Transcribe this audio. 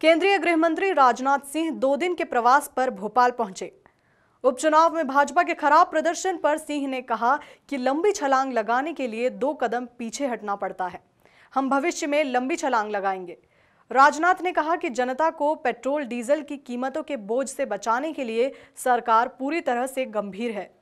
केंद्रीय गृह मंत्री राजनाथ सिंह दो दिन के प्रवास पर भोपाल पहुँचे। उपचुनाव में भाजपा के खराब प्रदर्शन पर सिंह ने कहा कि लंबी छलांग लगाने के लिए दो कदम पीछे हटना पड़ता है। हम भविष्य में लंबी छलांग लगाएँगे। राजनाथ ने कहा कि जनता को पेट्रोल, डीजल की कीमतों के बोझ से बचाने के लिए सरकार पूरी तरह से गंभीर है।